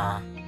You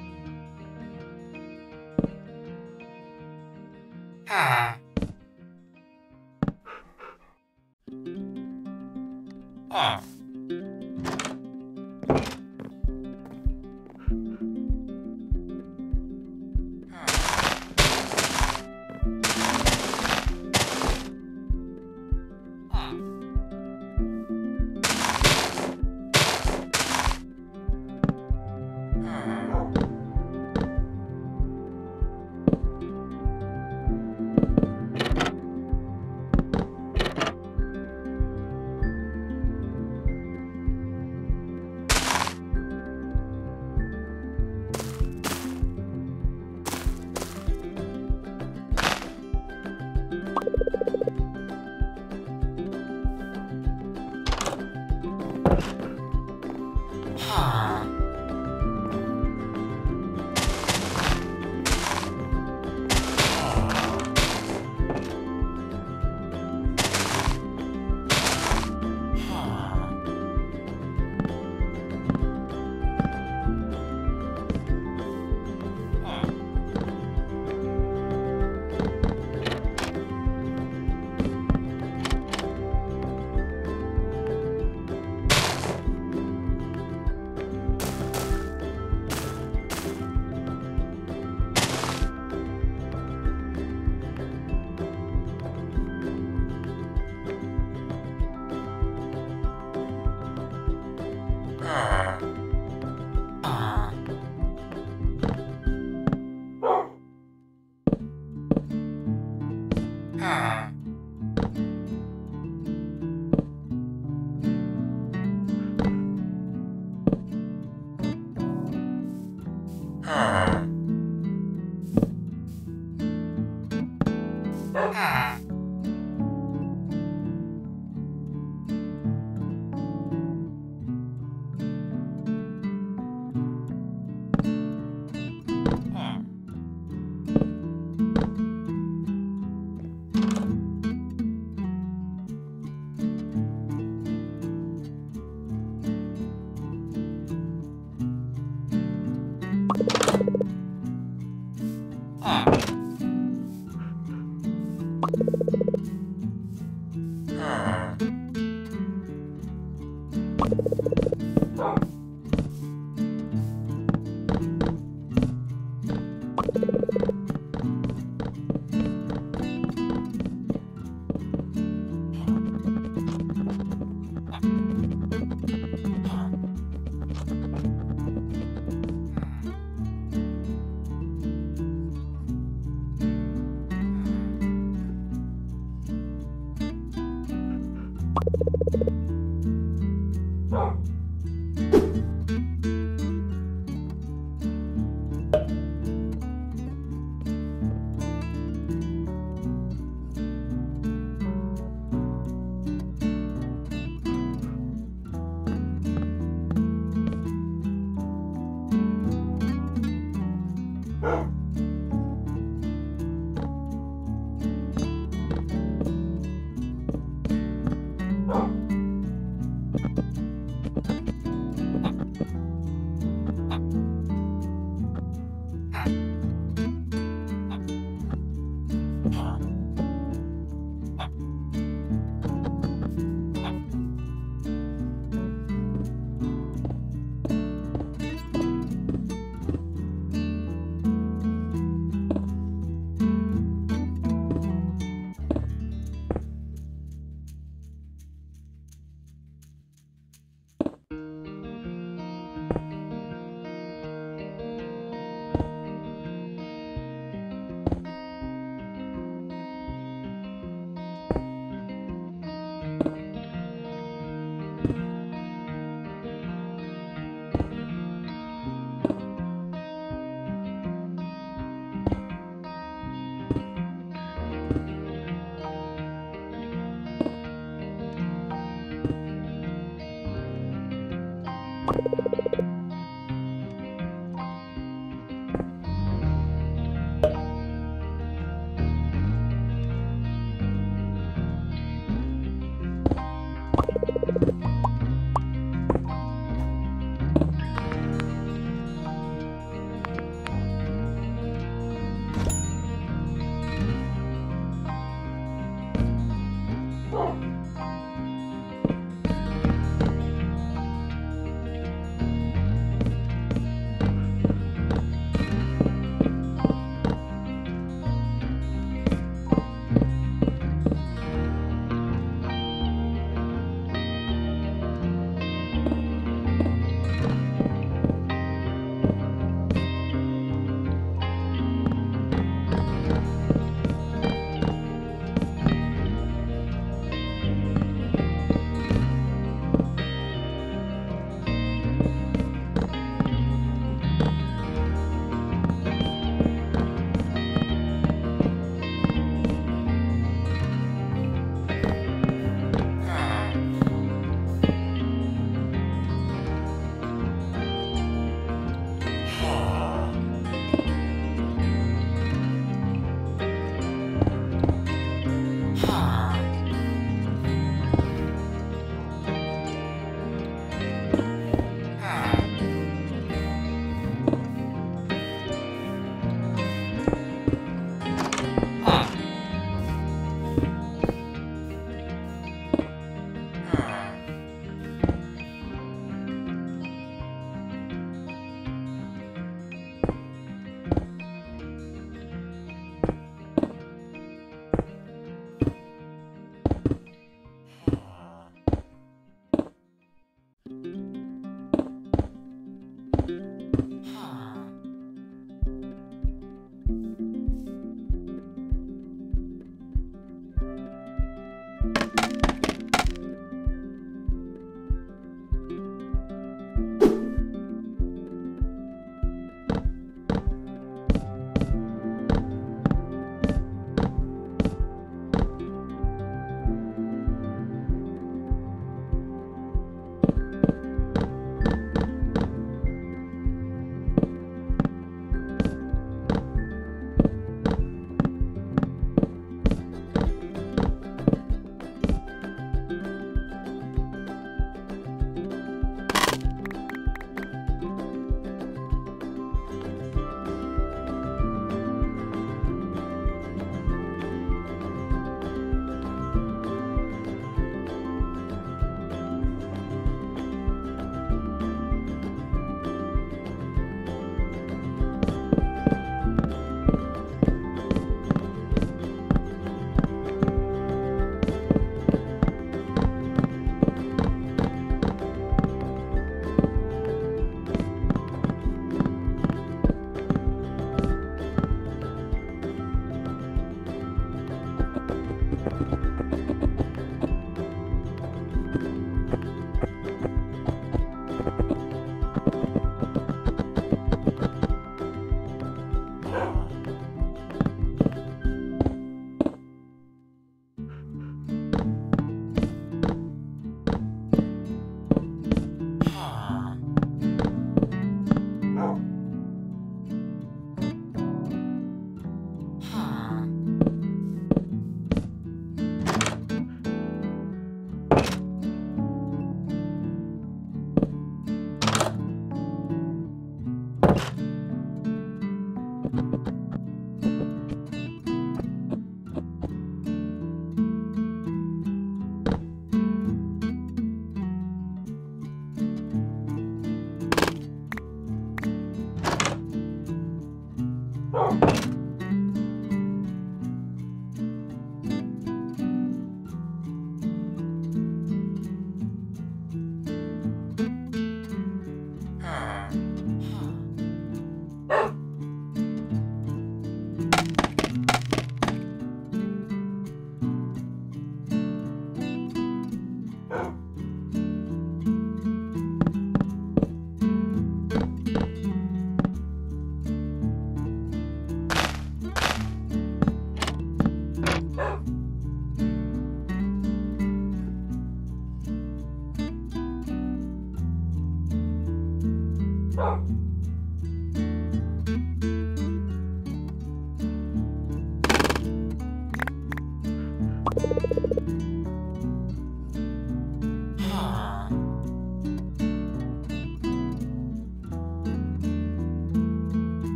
Oh.